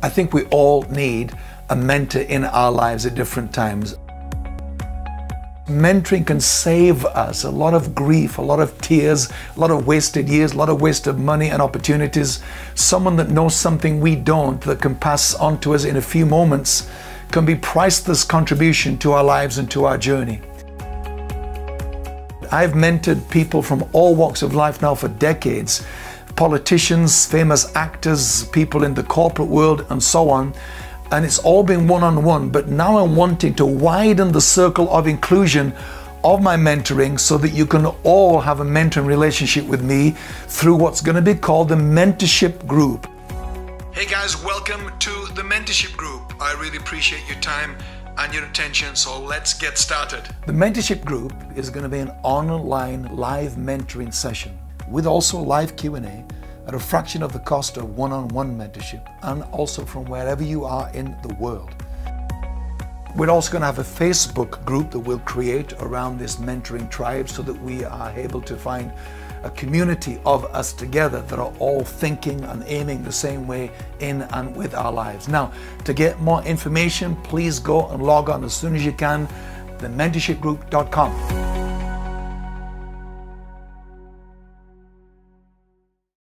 I think we all need a mentor in our lives at different times. Mentoring can save us a lot of grief, a lot of tears, a lot of wasted years, a lot of wasted money and opportunities. Someone that knows something we don't, that can pass on to us in a few moments, can be priceless contribution to our lives and to our journey. I've mentored people from all walks of life now for decades politicians, famous actors, people in the corporate world, and so on and it's all been one on one. But now I'm wanting to widen the circle of inclusion of my mentoring so that you can all have a mentoring relationship with me through what's going to be called the mentorship group. Hey guys, welcome to the mentorship group. I really appreciate your time and your attention, so let's get started. The mentorship group is going to be an online live mentoring session with also live Q&A at a fraction of the cost of one-on-one mentorship and also from wherever you are in the world. We're also going to have a Facebook group that we'll create around this mentoring tribe so that we are able to find a community of us together that are all thinking and aiming the same way in and with our lives. Now, to get more information, please go and log on as soon as you can, thementorshipgroup.com.